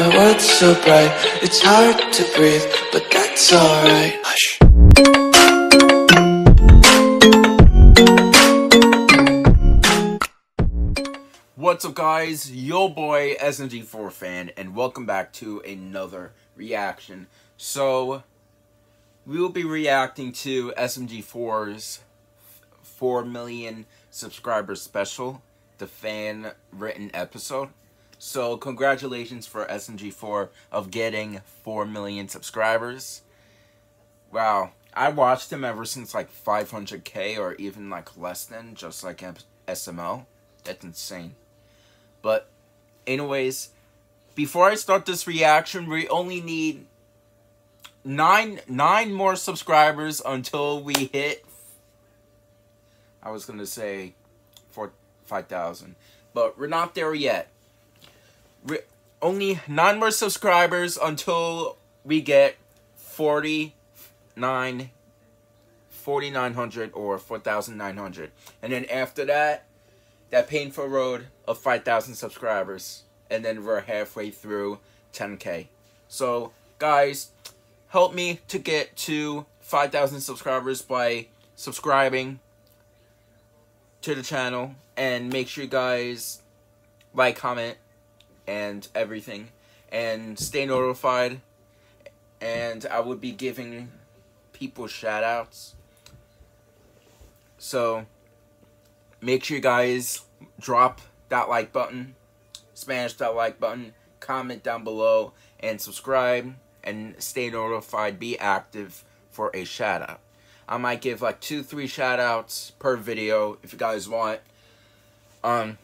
My world's so bright, it's hard to breathe, but that's alright. Hush. What's up guys, yo boy SMG4 fan and welcome back to another reaction. So, we will be reacting to SMG4's 4 million subscribers special, the fan written episode. So, congratulations for SMG4 of getting 4 million subscribers. Wow, I watched him ever since like 500k or even like less than, just like SML. That's insane. But, anyways, before I start this reaction, we only need nine nine more subscribers until we hit. I was gonna say, four five thousand, but we're not there yet. Only nine more subscribers until we get forty nine. 4900 or 4900 and then after that that painful road of 5,000 subscribers. And then we're halfway through 10k. So, guys, help me to get to 5,000 subscribers by subscribing to the channel. And make sure you guys like, comment, and everything. And stay notified. And I will be giving people shoutouts. So, make sure you guys drop that like button, smash that like button, comment down below, and subscribe, and stay notified, be active for a shout out. I might give like two, three shout outs per video if you guys want. Um,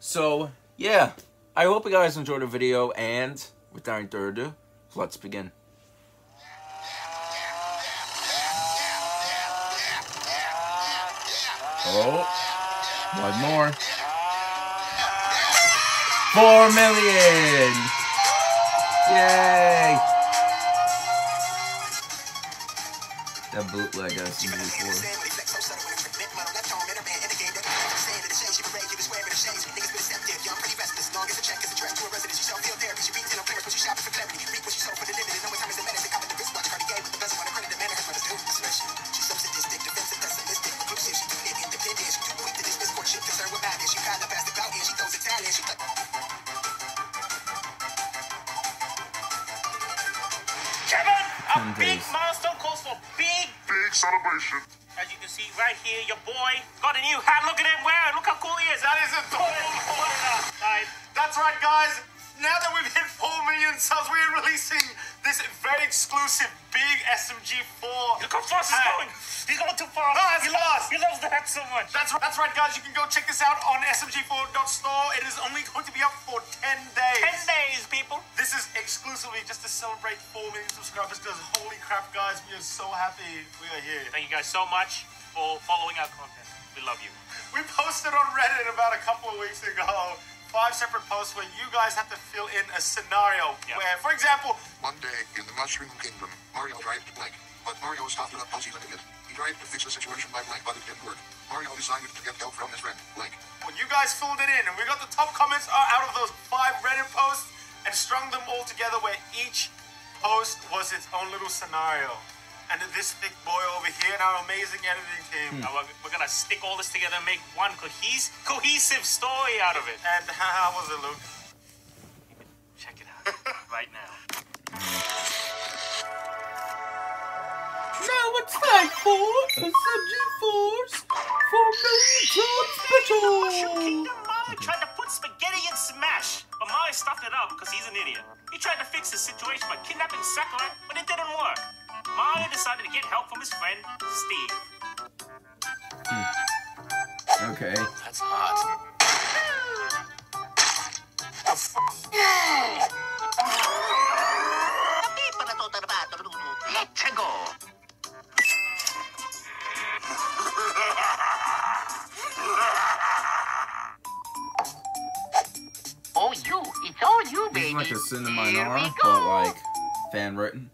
so, yeah. I hope you guys enjoyed the video, and without any further ado, let's begin. Oh. One more. Four million! Yay! That bootleg SMG4. A big milestone calls for big, big celebration. As you can see right here, your boy got a new hat. Look at him wearing. Look how cool he is. That is adorable. That's right, guys. Now that we've hit 4 million subs, we're releasing this very exclusive big SMG4. Look how fast he's going. He's going too fast. That's he, fast. Loves, he loves the hat so much. That's, that's right, guys. You can go check this out on smg4.store. It is only going to be up for 10 days. 10 days, people. This is exclusively just to celebrate 4 million subscribers because holy crap, guys, we are so happy we are here. Thank you guys so much for following our content. We love you. We posted on Reddit about a couple of weeks ago five separate posts where you guys have to fill in a scenario yep. where, for example, one day in the Mushroom Kingdom, Mario tried to blank, but Mario stopped up Bowsy living it. He tried to fix the situation by blank, but it didn't work. Mario decided to get help from his friend, blank. When you guys filled it in, and we got the top comments out of those five Reddit posts and strung them all together where each post was its own little scenario and this thick boy over here and our amazing editing team. Hmm. We're, we're, gonna stick all this together and make one cohes cohesive story out of it. And how was it, Luke? Check it out right now. Now it's time for SMG4's 4 million time special! Kingdom Mario tried to put spaghetti in Smash, but Mario stuffed it up because he's an idiot. He tried to fix the situation by kidnapping Sakurai, but it didn't work. Mario decided to get help from his friend, Steve. Hmm. Okay. That's hot. Let's go! Oh, you. It's all you, baby. This is like a Cinnamon but like fan written.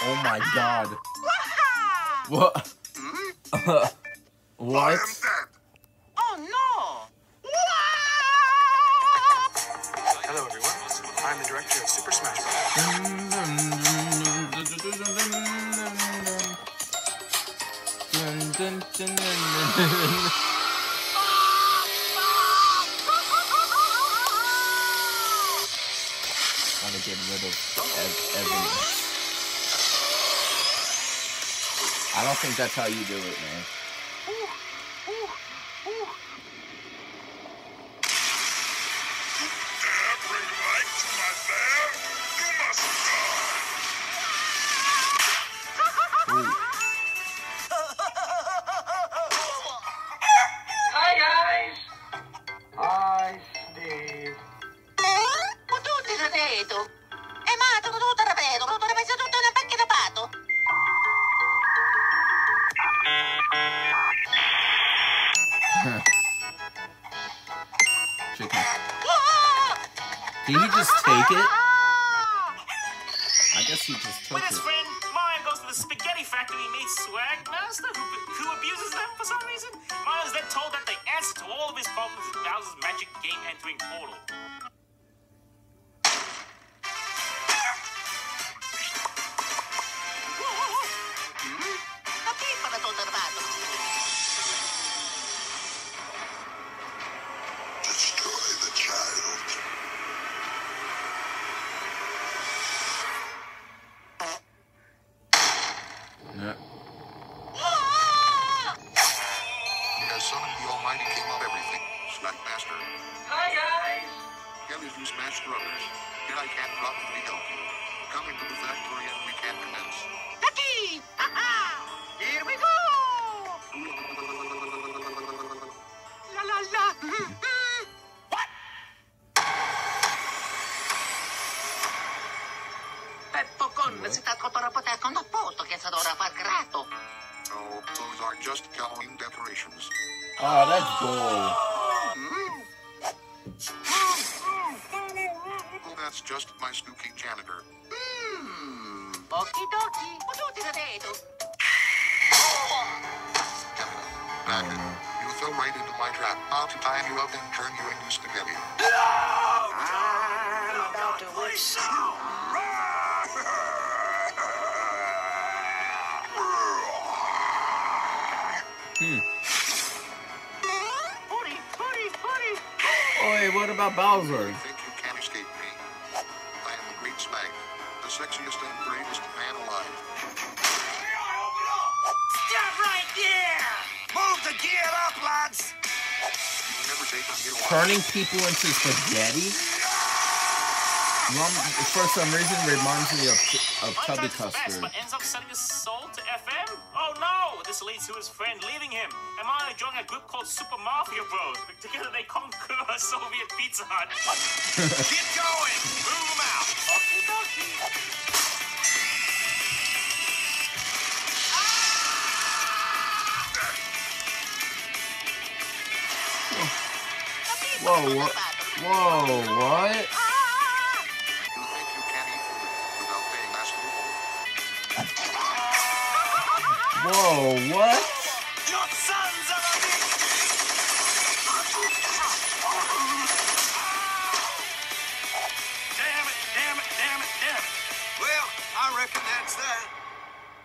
Oh my god. What? what? I'm the director of Super Smash Bros. Gotta get rid of ev- evidence. I don't think that's how you do it, man. Did he just take it? I guess he just took With it. friend, Mario goes to the spaghetti factory and meets Swag Master, who, who abuses them for some reason. Mario is then told that the answer to all of his problems is Bowser's magic game entering portal. Oh, that's gold. That's just my spooky janitor. Okie dokie, potete rapeto. Back it. You fell right into my trap. I'll to tie you up and turn you into spaghetti. I'm about to wish. Wait, what about Bowser? You think you can escape me? I am the Great Smag, the sexiest and bravest man alive. Stop right there! Move the gear up, lads! You've never taken me alive. Turning people into spaghetti? Rum- for some reason, reminds me of, of Mike Chubby tries his best, but ends up selling his soul to FM? No! This leads to his friend leaving him. And Mario joining a group called Super Mafia Bros. Together they conquer a Soviet Pizza Hut. Keep going! Move 'em out! Okie dokie. Whoa, what? Whoa, what? That's that.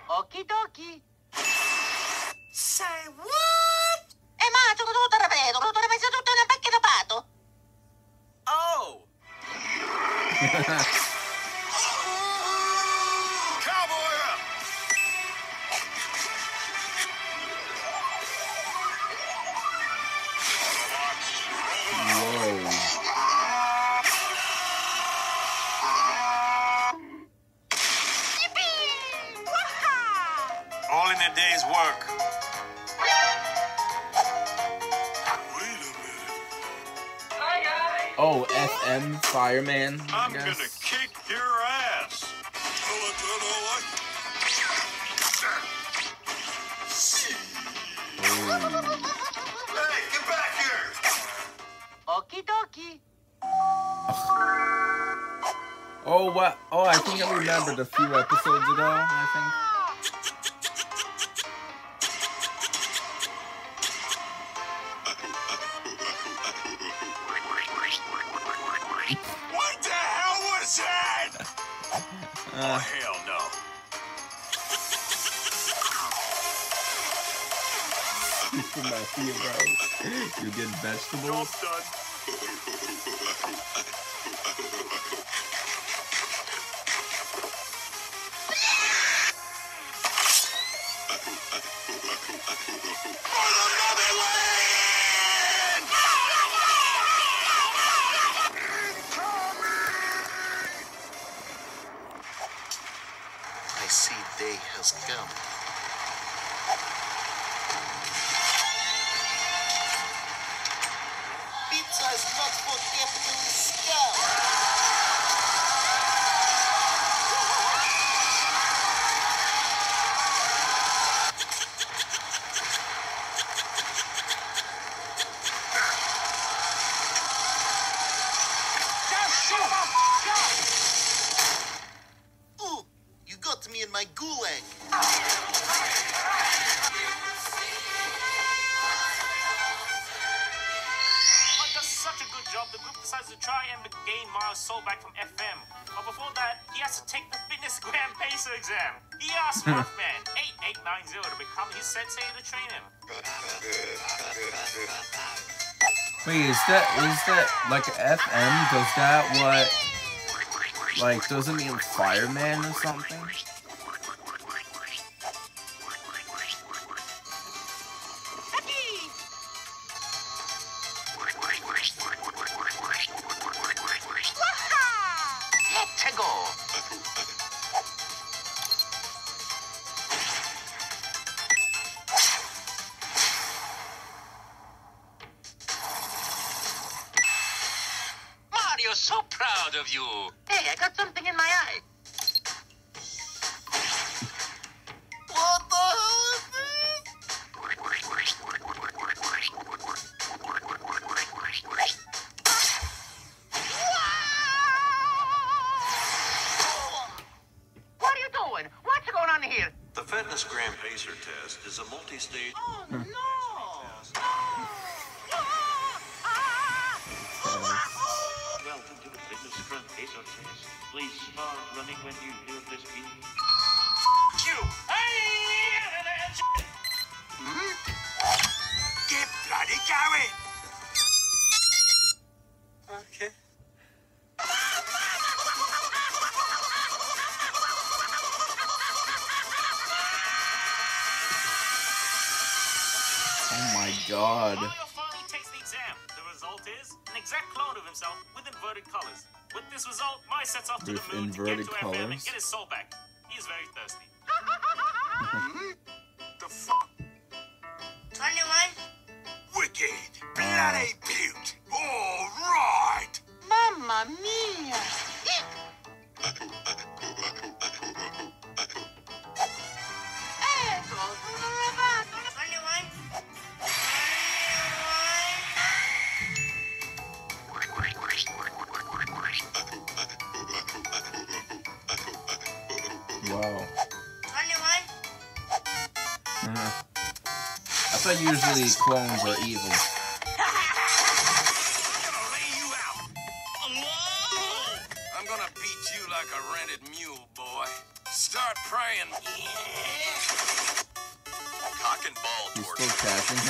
Okie dokie. Say what? E ma tutto tutto rapeto, tutto rapeto, tutto una pacca da pato. Oh! Oh, FM Fireman. I I'm gonna kick your ass. Hey, get back here! Okie dokie. Oh, what? Oh, I think I remembered a few episodes ago, I What think. Oh, Uh, hell no. from that feel, bro. You get vegetables. done. I has come. My gulag. But does such a good job, the group decides to try and gain Mars soul back from FM. But before that, he has to take the Fitness Grand Pacer exam. He asks Markman 8890 to become his sensei to train him. Wait, is that is that like FM? Does that what? Like, does it mean fireman or something? Hey, I got something in my eye. What the hell start running when you hear this beep. You! Hey! Hmm? Get bloody going! Result, Mai sets off to With the moon to get inverted to FM and colours? get his soul back. He is very thirsty. The fuck? 21. Wicked! Bloody beaut! Alright! Mamma mia. Wow. 21. Uh-huh. I thought usually clones are evil. I'm gonna beat you like a rented mule, boy. Start praying. Cock and ball He's torture. still catching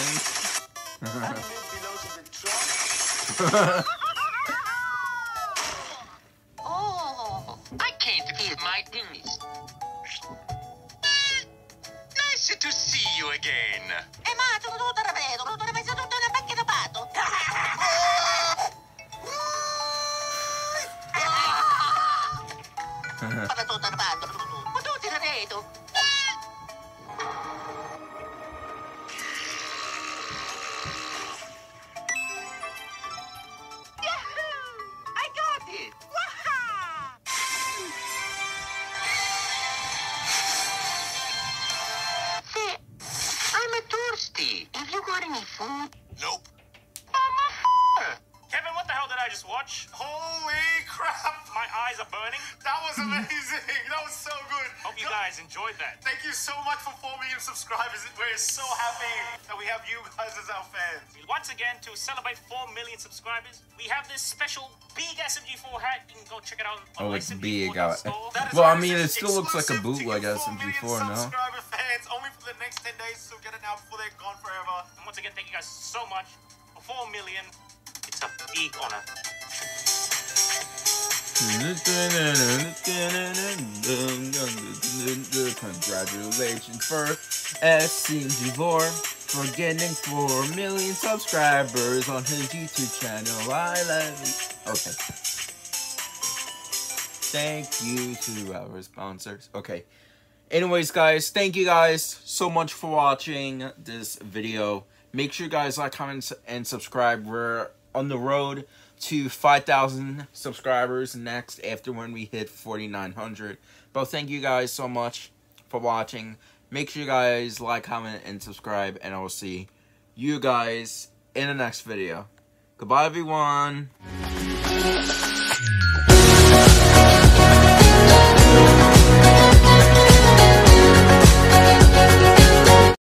him. again. Have you got any food? Nope. Mama, Kevin, what the hell did I just watch? Holy crap! My eyes are burning. That was amazing. that was so good. Hope you guys enjoyed that. Thank you so much for 4 million subscribers. We're so happy that we have you guys as our fans. Once again, to celebrate 4 million subscribers, we have this special big SMG4 hat. You can go check it out on Oh, it's big. Uh, I- store. That is Well, I mean, it still looks like a exclusive to bootleg you 4 million SMG4, no? subscriber fans, only for the next 10 days, so get it now before they're gone forever. And once again, thank you guys so much for 4 million. It's a big honor. Congratulations for SMG4 for getting 4 million subscribers on his YouTube channel. I love you. Okay. Thank you to our sponsors. Okay. Anyways, guys, thank you guys so much for watching this video. Make sure you guys like, comment, and subscribe. We're on the road to 5,000 subscribers next after when we hit 4,900. But thank you guys so much for watching. Make sure you guys like, comment, and subscribe. And I will see you guys in the next video. Goodbye, everyone.